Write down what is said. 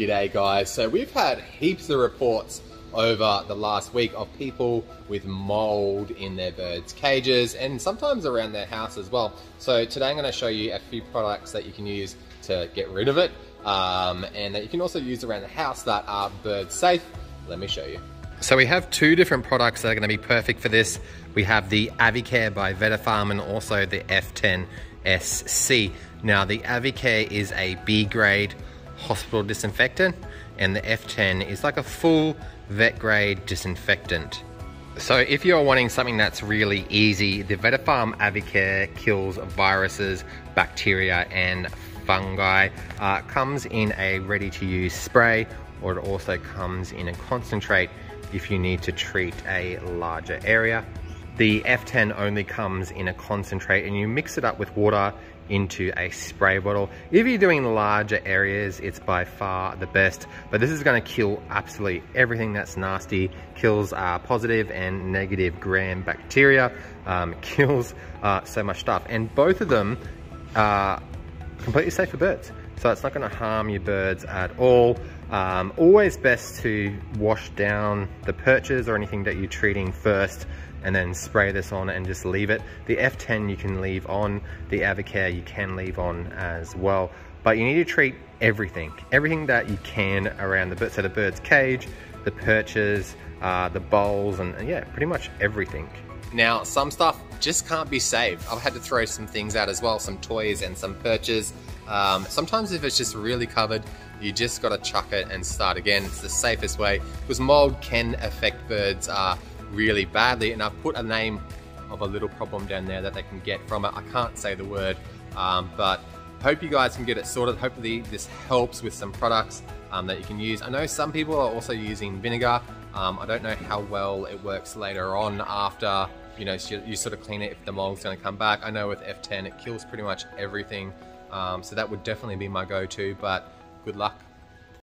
G'day guys. So we've had heaps of reports over the last week of people with mold in their birds cages and sometimes around their house as well. So today I'm going to show you a few products that you can use to get rid of it um, and that you can also use around the house that are bird safe. Let me show you. So we have two different products that are going to be perfect for this. We have the Avicare by Vetafarm and also the F10 SC. Now the Avicare is a B grade hospital disinfectant and the F10 is like a full vet grade disinfectant. So if you're wanting something that's really easy, the Vetafarm Avicare kills viruses, bacteria and fungi. Uh, comes in a ready to use spray or it also comes in a concentrate if you need to treat a larger area. The F10 only comes in a concentrate and you mix it up with water into a spray bottle. If you're doing larger areas, it's by far the best, but this is gonna kill absolutely everything that's nasty, kills uh, positive and negative gram bacteria, um, kills uh, so much stuff. And both of them are completely safe for birds. So it's not gonna harm your birds at all. Um, always best to wash down the perches or anything that you're treating first and then spray this on and just leave it. The F10 you can leave on, the Avicare you can leave on as well. But you need to treat everything, everything that you can around the bird. So the bird's cage, the perches, uh, the bowls, and yeah, pretty much everything. Now, some stuff just can't be saved. I've had to throw some things out as well, some toys and some perches. Um, sometimes if it's just really covered, you just gotta chuck it and start again. It's the safest way because mold can affect birds uh, really badly. And I've put a name of a little problem down there that they can get from it. I can't say the word, um, but hope you guys can get it sorted. Hopefully this helps with some products um, that you can use. I know some people are also using vinegar. Um, I don't know how well it works later on after you know you, you sort of clean it if the mold's going to come back. I know with F10 it kills pretty much everything, um, so that would definitely be my go-to. But good luck